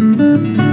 Música